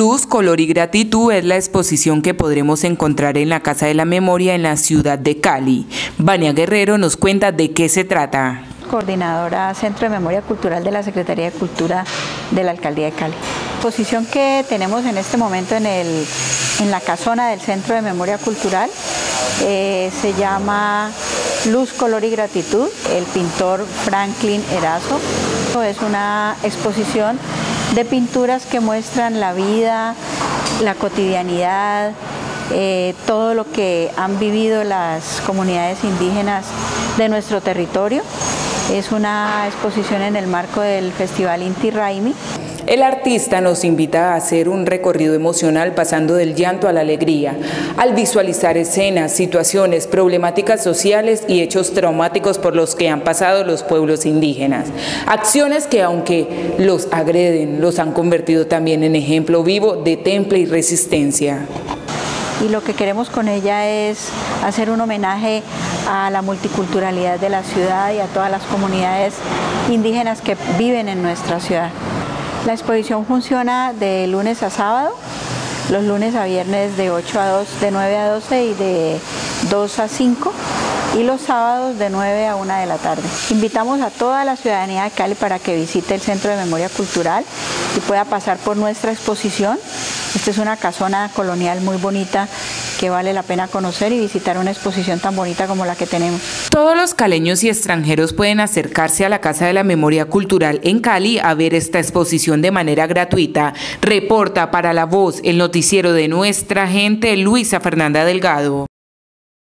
Luz, Color y Gratitud es la exposición que podremos encontrar en la Casa de la Memoria en la ciudad de Cali. Vania Guerrero nos cuenta de qué se trata. Coordinadora Centro de Memoria Cultural de la Secretaría de Cultura de la Alcaldía de Cali. Exposición que tenemos en este momento en, el, en la casona del Centro de Memoria Cultural eh, se llama Luz, Color y Gratitud, el pintor Franklin Erazo. Es una exposición de pinturas que muestran la vida, la cotidianidad, eh, todo lo que han vivido las comunidades indígenas de nuestro territorio. Es una exposición en el marco del Festival Inti Raimi. El artista nos invita a hacer un recorrido emocional pasando del llanto a la alegría, al visualizar escenas, situaciones, problemáticas sociales y hechos traumáticos por los que han pasado los pueblos indígenas. Acciones que aunque los agreden, los han convertido también en ejemplo vivo de temple y resistencia y lo que queremos con ella es hacer un homenaje a la multiculturalidad de la ciudad y a todas las comunidades indígenas que viven en nuestra ciudad. La exposición funciona de lunes a sábado, los lunes a viernes de 8 a 2, de 9 a 12 y de 2 a 5 y los sábados de 9 a 1 de la tarde. Invitamos a toda la ciudadanía de Cali para que visite el Centro de Memoria Cultural y pueda pasar por nuestra exposición. Esta es una casona colonial muy bonita que vale la pena conocer y visitar una exposición tan bonita como la que tenemos. Todos los caleños y extranjeros pueden acercarse a la Casa de la Memoria Cultural en Cali a ver esta exposición de manera gratuita. Reporta para La Voz, el noticiero de nuestra gente, Luisa Fernanda Delgado.